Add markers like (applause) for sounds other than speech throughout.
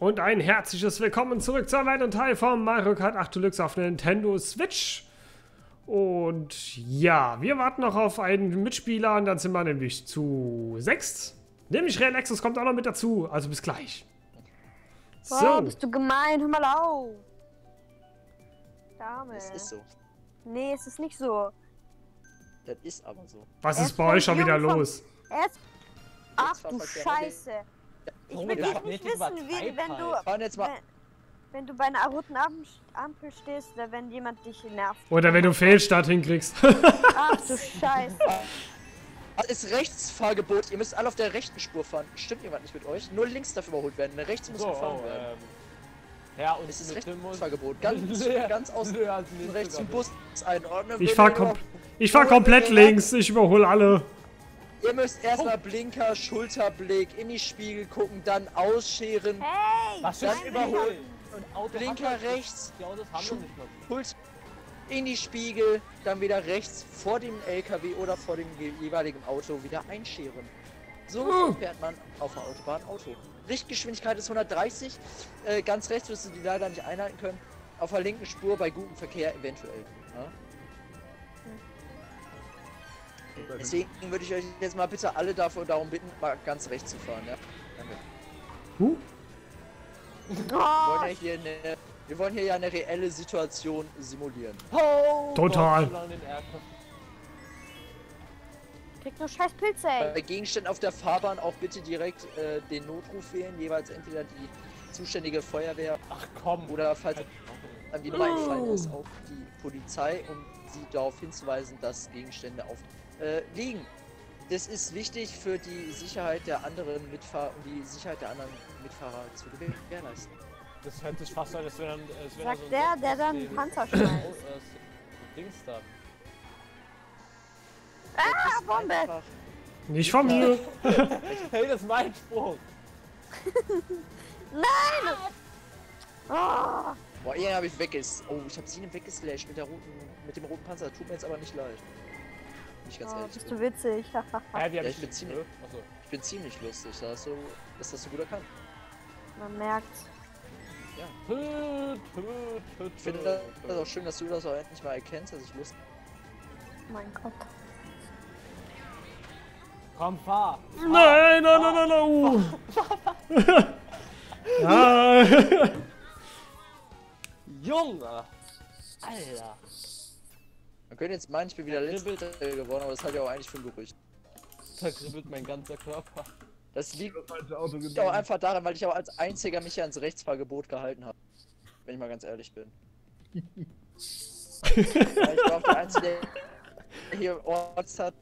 Und ein herzliches Willkommen zurück zu einem weiteren Teil von Mario Kart 8 Deluxe auf Nintendo Switch. Und ja, wir warten noch auf einen Mitspieler und dann sind wir nämlich zu sechs. Nämlich Relaxus kommt auch noch mit dazu, also bis gleich. Boah, So, bist du gemein, hör mal auf. Dame. Das ist so. Nee, es ist nicht so. Das ist aber so. was er ist bei euch schon wieder los? Er ist... Ach du Scheiße. Ich will dich nicht wissen, wie, wenn du... halt. Fahren jetzt mal. Wenn, wenn du bei einer roten Am- Ampel stehst oder wenn jemand dich nervt. Oder wenn du Fehlstart hinkriegst. (laughs) Ach du Scheiße. Das ist Rechtsfahrgebot. Ihr müsst alle auf der rechten Spur fahren. Stimmt jemand nicht mit euch? Nur links darf überholt werden. Rechts muss So, gefahren oh, werden. ähm. Ja, und Es ist Rechtsfahrgebot. (laughs) Ganz, ganz außen rechts zum Bus einordnen. Ich fahr, kom ich fahr komplett links, ich überhole alle. Ihr müsst erstmal Blinker, Schulterblick, in die Spiegel gucken, dann ausscheren, Hey! Was Dann überholen. Blinker rechts. Schulter in die Spiegel, dann wieder rechts vor dem LKW oder vor dem je- jeweiligen Auto wieder einscheren. So Oh. fährt man auf der Autobahn Auto. Richtgeschwindigkeit ist 130, äh, ganz rechts wirst du die leider nicht einhalten können. Auf der linken Spur bei gutem Verkehr eventuell. Ja? Deswegen würde ich euch jetzt mal bitte alle dafür darum bitten, mal ganz rechts zu fahren. Ja? Danke. Huh? Wir Oh, wollen, ja hier eine, wir wollen hier ja eine reelle Situation simulieren. Oh, Total. Gott, so lange den Ärger. krieg nur scheiß Pilze, ey. Bei Gegenständen auf der Fahrbahn auch bitte direkt äh, den Notruf wählen, jeweils entweder die zuständige Feuerwehr Ach komm. oder falls Halt einem die Nummer eingefallen ist, auch die Polizei, um sie darauf hinzuweisen, dass Gegenstände auf äh, liegen. Das ist wichtig für die Sicherheit der anderen Mitfahrer, um die Sicherheit der anderen Mitfahrer zu gewährleisten. Das hört sich fast an, als wenn dann. Als Sagt so ein der, der dann den- Panzer Oh, schmeißt. äh, Dings da. Ah, Bombe! Einfach, Nicht von mir. (laughs) Hey, das ist mein Spruch. (laughs) Oh, boah, ihn habe ich wegges... Oh, ich habe sie weggeslasht mit der roten, mit dem roten Panzer. Tut mir jetzt aber nicht leid. Nicht ganz oh, ehrlich. bist du witzig. (laughs) Hab Ja, ich ich bin ziemlich- Achso. Ich bin ziemlich lustig, da hast du, das hast du gut erkannt. Man merkt's. Tüt, tüt, Ich finde tüt. das auch schön, dass du das auch endlich mal erkennst, dass ich lustig Mein Gott. Komm, fahr. Nein, nein, nein, nein, nein. Uh. (laughs) ja. Junge! Alter! Könnte jetzt meinen, ich bin wieder letzter geworden, aber das hat ja auch eigentlich für ein Gerücht. Da kribbelt mein ganzer Körper. Das liegt liegt auch einfach daran, weil ich auch als einziger mich ja ans Rechtsfahrgebot gehalten habe. Wenn ich mal ganz ehrlich bin. (laughs) ja, ich war auch der Einzige, der hier Orts hat.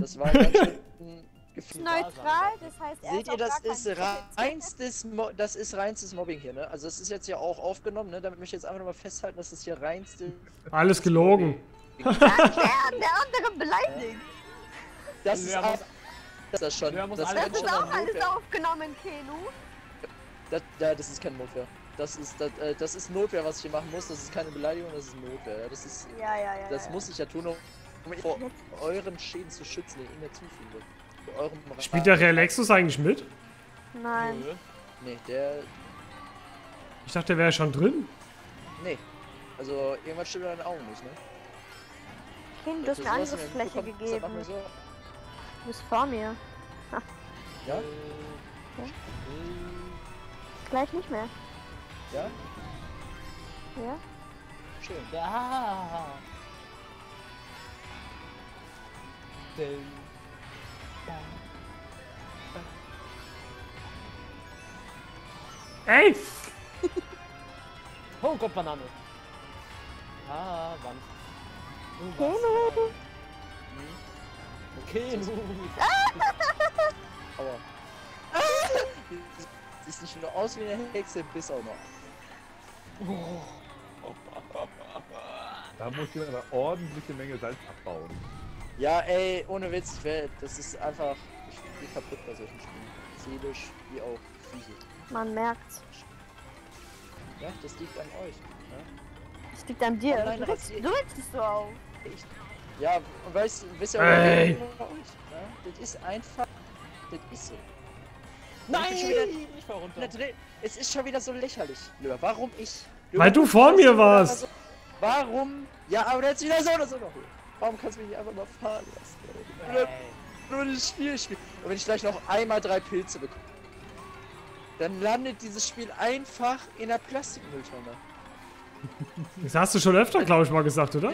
Das war ganz schön ein Gefühl. Neutral, das heißt, er Seht ist ihr, das ist reinstes, Mo das ist reinstes Mobbing hier, ne? Also das ist jetzt ja auch aufgenommen, ne? Damit möchte ich jetzt einfach nochmal festhalten, dass das hier reinste... Alles gelogen. Ja, der, der andere beleidigt. Das ist, Wer auch, das ist schon... Das, ist ist schon auch alles aufgenommen, Kenu. Das, ja, das ist keine Notwehr. Das ist, das, äh, das ist Notwehr, was ich hier machen muss. Das ist keine Beleidigung, das ist Notwehr. Ja, Das ist, Ja, ja, ja. das ja. muss ich ja tun, um mich vor euren Schäden zu schützen, die ihr mir zufügt. Spielt der Relaxus eigentlich mit? Nein. Nö. Nee, der. Ich dachte, der wäre schon drin. Nee. Also irgendwas stimmt in deinen Augen nicht, ne? Kind, du hast mir Angriffsfläche gegeben. So. Du bist vor mir. Ja? Gleich nicht mehr. Ja? Ja? Schön. Da. Ding. Ey! (laughs) Oh Gott, Banane. Ah, Wand. Kenu. Okay, nu. (laughs) Aua. Siehst nicht nur aus wie eine Hexe, bist auch noch. (laughs) Da muss jemand eine ordentliche Menge Salz abbauen. Ja, ey, ohne Witz, ich das ist einfach. Ich bin kaputt bei solchen Spielen. Seelisch wie auch physisch. Man merkt's. Ja, das liegt an euch. Ne? Das liegt an dir. Nein, Du dich so auf. Ich, ja, und weißt du, wisst ihr, Ey. warum? Ja, das ist einfach. Das ist so. Und ich wieder ich fahr runter. Es ist schon wieder so lächerlich, Löhr. Warum ich? Löhr, Weil du vor mir warst. Warum? Ja, aber jetzt wieder so oder so noch. Warum kannst du mich nicht einfach mal fahren lassen? Nur das Spiel spielen. Und wenn ich gleich noch einmal drei Pilze bekomme, dann landet dieses Spiel einfach in der Plastikmülltonne. Das hast du schon öfter, glaube ich, mal gesagt, oder?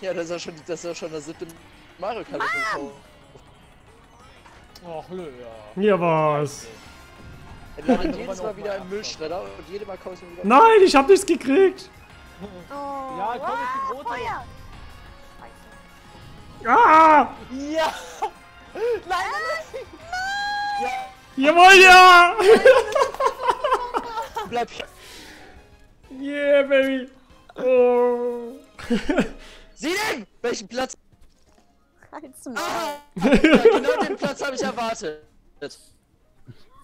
Ja, das ist ja schon, das ist ja schon das siebte Mario Kart. Verkauf. Och, Löhr. Hier war's. Er landet jedes Mal wieder im Müllschredder und jedes Mal komme ich mir wieder. Nein, ich hab nichts gekriegt. Oh, Ja, komm, ich bin ah, roter. Feuer. Ah! Ja! Nein, nein, Jawohl, ja! Bleib hier. Yeah, baby. Oh. Sieh den! Welchen Platz? Ah! Genau den Platz habe ich erwartet.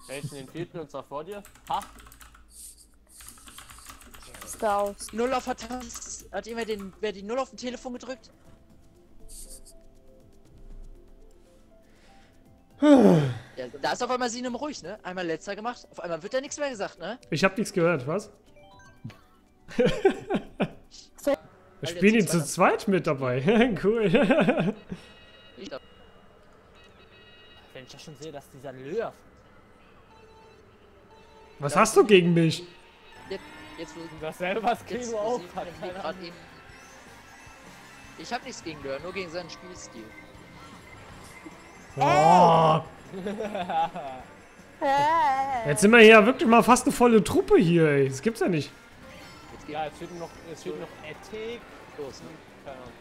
Welchen den fehlt uns da vor dir? Ha! Ist da aus. Null auf hat, hat jemand den, wer die Null auf dem Telefon gedrückt? Ja, da ist auf einmal Sinem ruhig, ne? Einmal letzter gemacht, auf einmal wird da nichts mehr gesagt, ne? Ich hab nichts gehört, was? (laughs) Wir spielen ihn zu zweit mit dabei. (laughs) cool. Ich glaub, Wenn ich ja schon sehe, dass dieser Löhr. Was hast du gegen mich? jetzt, jetzt, Das das jetzt, Kino wo auch hat. eben. Ich hab nichts gegen Lör, nur gegen seinen Spielstil. Oh, Äh. (laughs) jetzt sind wir hier wirklich mal fast eine volle Truppe hier, ey. Das gibt's ja nicht. Ja, es fehlt noch, es fehlt noch Ethik. los, ne? Keine Ahnung.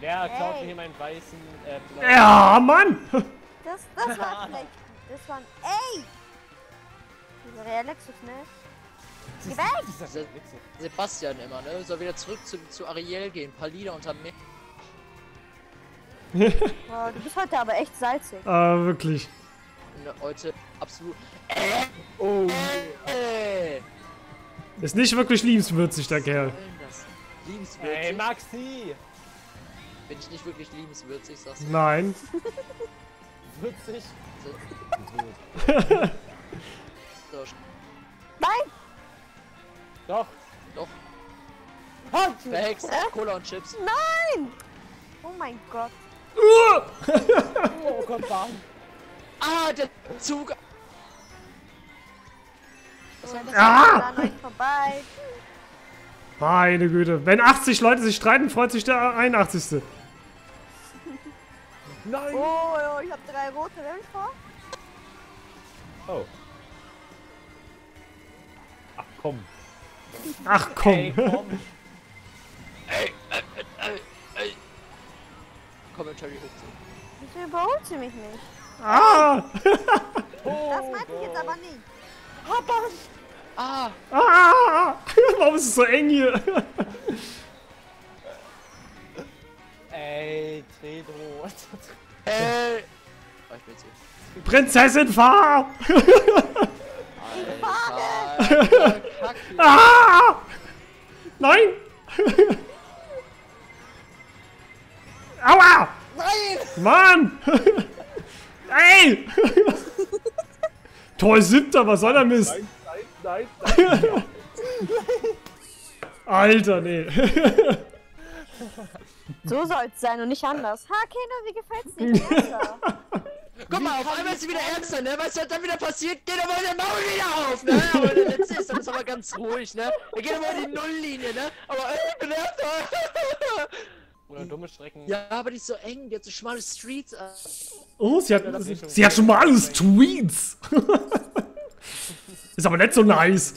Wer klaut mir hier meinen weißen äh, Ja, Mann! (laughs) Das, das (laughs) war schlecht. Das war ein. Ey! Dieser Realexus, ne? Geh weg! Sebastian immer, ne? Soll wieder zurück zu, zu Ariel gehen, Palina unter mir. (laughs) Boah, du bist heute aber echt salzig. Ah, wirklich. Ne, heute absolut. Äh, oh, äh. Ist nicht wirklich liebenswürzig, der Kerl. Liebenswürdig? Ey, Maxi! Bin ich nicht wirklich liebenswürdig, sagst du? Nein. Witzig. So, (laughs) Nein! Doch. Doch. Halt! Verhext, Cola und Chips. Nein! Oh mein Gott. Uh! Oh Gott, warm. Ah, der Zug. Ah! ist an euch vorbei. Meine Güte. Wenn 80 Leute sich streiten, freut sich der 81. (laughs) Nein! Oh, oh, ich hab drei rote. Mich vor? Oh. Ach komm. Ach komm. Ey, komm. (laughs) Commentary hochziehen. Wieso überholt sie mich nicht? Ah! Oh, Das meinte ich jetzt aber nicht. (laughs) Ah, Ah! (laughs) Warum ist es so eng hier? (laughs) Ey, Tredro. ey. Oh, ich bin jetzt hier. Prinzessin, fahr! Alter. Ah! Nein! Aua! Nein! Mann! Ey! Toll, siebter, was soll der Mist? Nein, nein, nein. (laughs) Alter, nee. (laughs) So soll's sein und nicht anders. Ha, Keno, (laughs) wie gefällt's dir? Guck mal, auf einmal ist sie wieder ernster, ne? Weißt du, was dann wieder passiert? Geht aber der Maul wieder auf, ne? Aber der letzte ist dann ist aber ganz ruhig, ne? Er geht aber in die Nulllinie, ne? Aber ey, ich bin erster. Oder dumme Strecken. Ja, aber die ist so eng, die hat so schmale Streets. äh. Oh, sie hat, sie hat schon mal alles Tweets. Ist aber nicht so nice.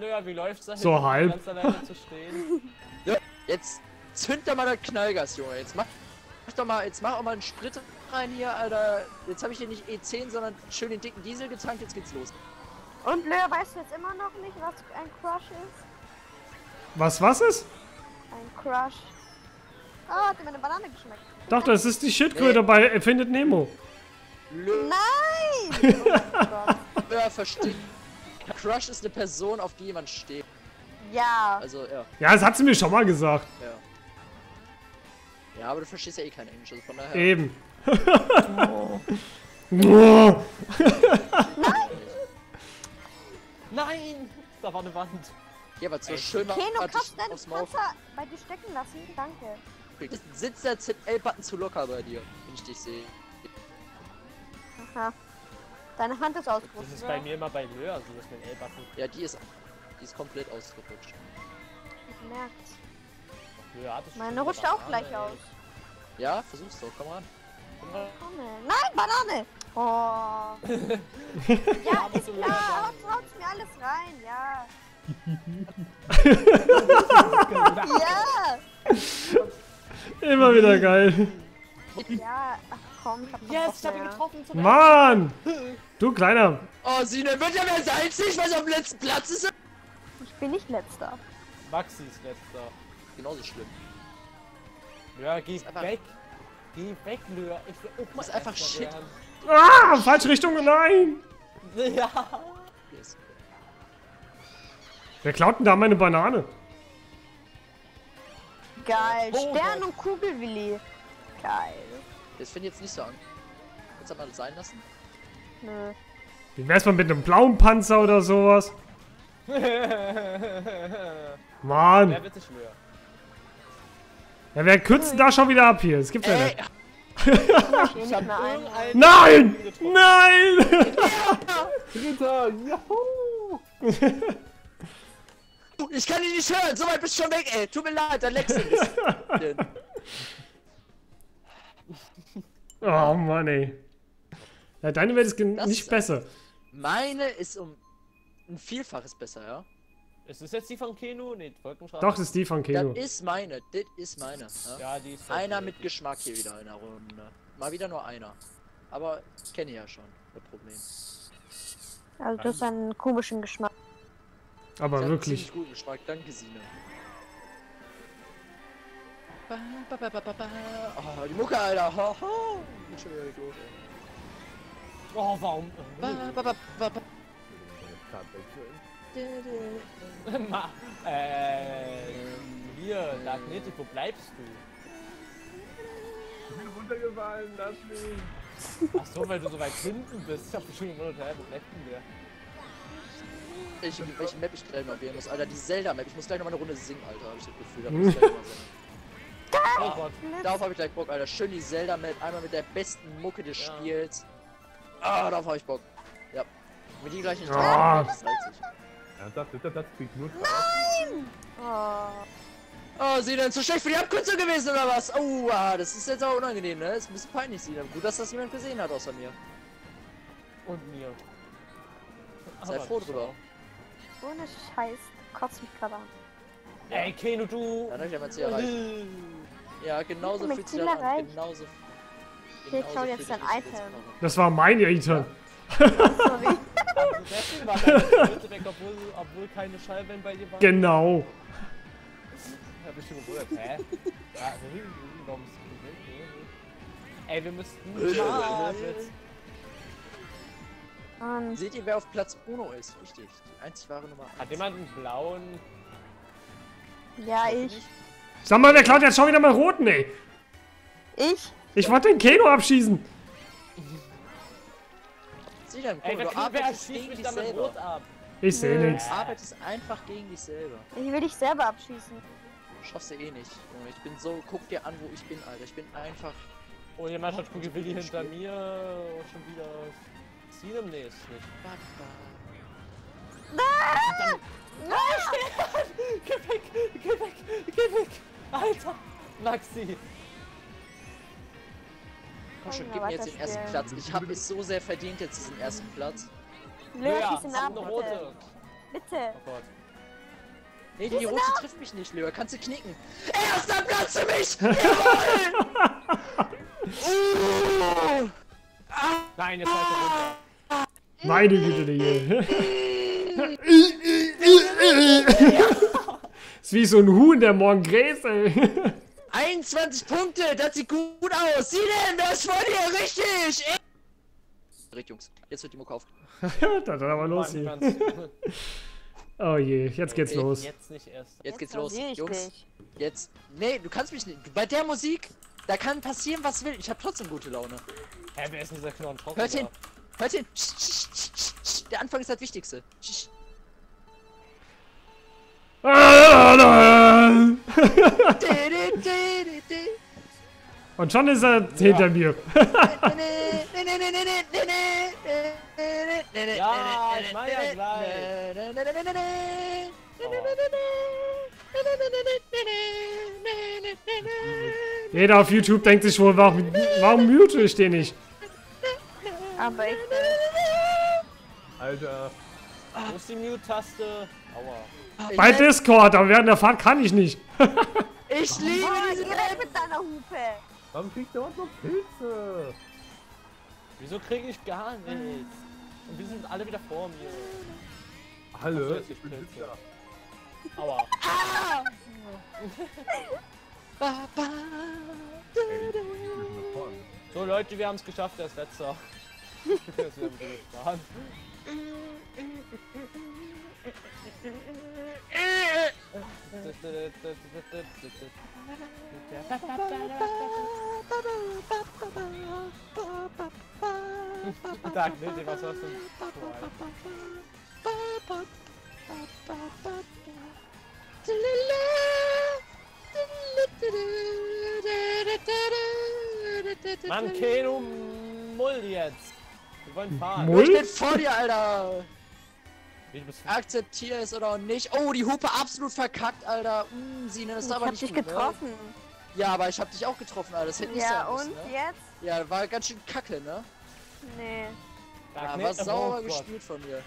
Löhr, wie läuft's da So halb. Ganz alleine zu stehen. Jetzt zünd doch mal das Knallgas, Junge. Jetzt mach, mach doch mal, jetzt mach auch mal einen Sprit rein hier, Alter. Jetzt habe ich hier nicht E10, sondern schön den dicken Diesel getankt. Jetzt geht's los. Und Lö, weißt du jetzt immer noch nicht, was ein Crush ist? Was, was ist? Ein Crush. Ah, hat dir meine Banane geschmeckt. Doch, das ist die Schildkröte bei Erfindet Nemo. Lö, Nein! Oh (laughs) ja, verstehe. Crush ist eine Person, auf die jemand steht. Ja. Also, ja, Ja, das hat sie mir schon mal gesagt. ja. Ja, aber du verstehst ja eh kein Englisch, also von daher. Eben. (laughs) Nein! Da war eine Wand. Ja, aber so schön war, Keno, hat kannst du deinen Panzer bei dir stecken lassen? Danke. Sitzt der ZL-Button zu locker bei dir, wenn ich dich sehe. Aha. Deine Hand ist Das ausgerutscht. ist bei mir immer bei Lö, also das mit L-Button. Ja, die ist, die ist komplett ausgerutscht. Ich merk's. Lö hat es Meine eine rutscht auch gleich ey. aus. Ja, versuch's doch, komm ran. Banane. Nein, Banane! (laughs) Oh. ja, ist klar. Haut, haut's mir alles rein, ja. (laughs) ja! Immer wieder geil. Ja, komm, ich hab Yes, ich hab ihn getroffen. Zum Mann! Du Kleiner. Oh, Sine wird ja mehr salzig, weil sie auf dem letzten Platz ist. Ich bin nicht letzter. Maxi ist letzter. Genauso schlimm. Ja, geh weg. Geh weg, Lö. Ich will auch mal ist einfach shit. werden. Ah, falsche Richtung, nein! Ja. Yes. Wer klaut denn da meine Banane? Geil. Oh Stern Gott. und Kugelwilli. Geil. Das finde ich jetzt nicht so an. Jetzt mal das sein lassen. Nö. Wie wär's mal mit einem blauen Panzer oder sowas? (laughs) Mann. Wer wird sich Lö? Ja, wer kürzt denn da schon wieder ab hier? Es gibt ja nicht. Ich hab mehr Nein! getroffen. Nein! Dritter, juhu! (laughs) ich kann dich nicht hören, so weit bist du schon weg, ey. Tut mir leid, dann leckst du. (laughs) Oh Mann, ey. Ja, deine Welt ist Das nicht ist- besser. Meine ist um ein Vielfaches besser, ja. Ist das jetzt die von Keno? Nee, Wolkenstraße. Doch, das ist die von Keno. Das ist meine, das ist meine. Ja? Ja, die ist Einer okay. mit Geschmack hier wieder in der Runde. Mal wieder nur einer. Aber kenne ich ja schon, das Problem. Also, du hast einen komischen Geschmack. Aber wirklich. ziemlich guten Geschmack, danke Sine. Oh, die Mucke, Alter. Ho, ho. Ich bin schon wieder doof, ey. Oh, warum? Ba, ba, ba, ba, ba. (laughs) Ma, äh, hier, Magnetic, wo bleibst du? Ich bin runtergefallen, lass mich. Ach so, weil du so weit hinten bist. Ich hab dich schon gewundert, hä, wo bleibt denn der? Ich, welche Map ich gleich mal wählen muss, Alter. Die Zelda-Map. Ich muss gleich noch mal eine Runde singen, Alter. Hab ich das Gefühl. Da muss ich gleich mal singen. Oh Gott. Darauf habe ich gleich Bock, Alter. Schön die Zelda-Map. Einmal mit der besten Mucke des Ja. Spiels. Ah, darauf habe ich Bock. Ja. Wenn die gleich nicht Ah. drauf das dritter Platz kriegt nur Spaß. Oh. Oh, sie denn zu schlecht für die Abkürzung gewesen oder was? Oh, ah, das ist jetzt auch unangenehm, ne? Das ist ein bisschen peinlich, sie. Gut, dass das niemand gesehen hat außer mir. Und mir. Sei Aber froh drüber. Ohne Scheiß. Kotzt mich gerade an. Ey, Keno, du. Dann hab ich einmal Ziel erreicht. Ja, genauso fühlt sich das an. Genauso. Hier, ich hau genauso jetzt dein Item. Das war mein Ethan. Sorry. Also deswegen war weg, obwohl, obwohl keine Schallwellen bei dir waren. Genau. ich schon gewundert, hä? Ja, warum ist? Ey, wir müssten. (laughs) Jetzt. Mann. Seht ihr, wer auf Platz Uno ist? Richtig. Die einzig wahre Nummer 1. Hat jemand einen blauen. Ja, ich. Sag mal, wer klaut jetzt schon wieder mal roten, ey? Ich? Ich wollte den Keno abschießen. Sieh dann, Ey, wer, du arbeitest gegen mich dich damit selber. rot ab? Ich sehe nichts. Du arbeitest einfach gegen dich selber. Ich will dich selber abschießen. Schaffst du eh nicht. Junge. Ich bin so, guck dir an, wo ich bin, Alter. Ich bin einfach. Oh, jemand hat Kugelwilli hinter mir. Oh, schon wieder. Sinem? Nee, ist nicht. Geh weg! Geh weg! Geh weg! Alter! Maxi! Komm schon, gib mir jetzt den ersten? Platz. Ich habe es so sehr verdient, jetzt diesen ersten Platz. Leo, ja, schieß ihn hab ab, eine bitte. rote. Bitte. Oh Gott. Nee, die rote trifft mich nicht, Leo. Kannst du knicken. Erster Platz für mich! (laughs) Jawohl! uh! Nein, jetzt fällt er runter. Meine Güte, Digga. (laughs) (laughs) Ist wie so ein Huhn, der morgen gräst, ey. 21 Punkte, das sieht gut aus. Sieh denn, ist vor dir? Richtig! Ey. Jungs. Jetzt wird die Mucke auf. (laughs) da dann aber los hier. (laughs) Oh je, jetzt geht's Okay, los. Jetzt nicht erst. Jetzt geht's los, Jungs. dich. Jetzt. Nee, du kannst mich nicht. Bei der Musik. Da kann passieren, was will. Ich habe trotzdem gute Laune. Hä, wer ist denn dieser Knochen trocken? Hört hin. Hört hin. Sch, sch, sch, sch, sch. Der Anfang ist das Wichtigste. Sch, Und schon ist er hinter mir. Ja, ich meine ja gleich. Jeder auf YouTube denkt sich wohl, warum, warum mute ich den nicht? Aber ich. Alter. Wo ist die Mute-Taste? Aua. Bei Discord, aber während der Fahrt kann ich nicht. (laughs) Ich liebe diese weg mit deiner Hupe. Warum kriegt der Hund so Pilze? Wieso kriege ich gar nichts? Und wir sind alle wieder vor mir. Hallo? Ich bin Pilze. Aua. (laughs) So Leute, wir haben es geschafft, der ist letzter. Der ist wieder Tag, nee, was hast denn? Mann, Keno Mull jetzt. Wir wollen fahren. Mull? Ich bin vor dir, Alter. Akzeptier es oder auch nicht. Oh, die Hupe absolut verkackt, Alter. Mm, Sine, das ist Ich aber hab nicht dich gut, ne? getroffen. Ja, aber ich hab dich auch getroffen, Alter. Das hätte nicht Ja, sein müssen, und ne? jetzt? Ja, war ganz schön kacke, ne? Nee. Ja, war sauber gespielt von mir.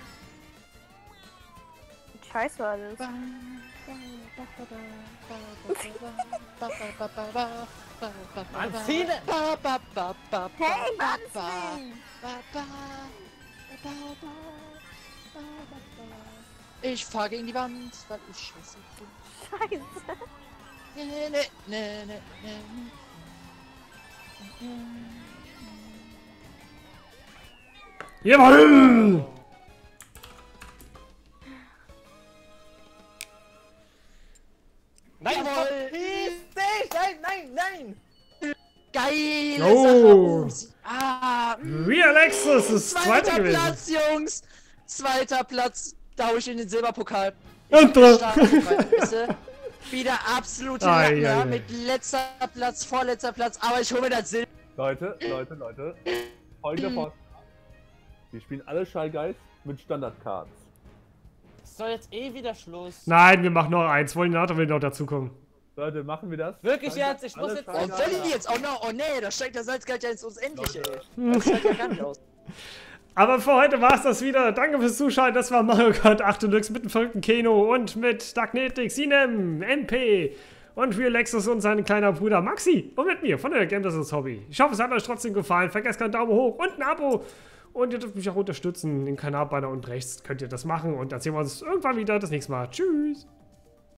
Scheiß war das. Mann, Szene! Hey, Mann! Ich fahr gegen die Wand, weil ich scheiße bin. Scheiße. Ne, ne, ne, ne, ne. Jawohl! Zweiter gewesen. Platz, Jungs! Zweiter Platz. Da hau ich in den Silberpokal. Und Fresse. Wieder absolute Ai, Lacken, ja, ai. mit letzter Platz, vorletzter Platz, aber ich hole mir das Silber. Leute, Leute, Leute. Folgender Vorschlag. (clears throat) Wir spielen alle Shy Guys mit Standardcards. Ist doch jetzt eh wieder Schluss. Nein, wir machen noch eins. Volinator will noch dazukommen. Leute, machen wir das? Wirklich jetzt? Ich muss jetzt- Oh, Ja, wollen die jetzt? Oh no, oh nee, da steigt der Salzgehalt ja ins Unendliche, ey. Leute. Das steigt ja gar nicht aus. (laughs) Aber für heute war es das wieder. Danke fürs Zuschauen. Das war Mario Kart 8 Deluxe mit dem verrückten Keno und mit Dagnetic, Sinem, MP und Real Lexus und sein kleiner Bruder Maxi. Und mit mir von der Game Business Hobby. Ich hoffe, es hat euch trotzdem gefallen. Vergesst keinen Daumen hoch und ein Abo. Und ihr dürft mich auch unterstützen. Im Kanalbanner unten rechts könnt ihr das machen. Und dann sehen wir uns irgendwann wieder das nächste Mal. Tschüss.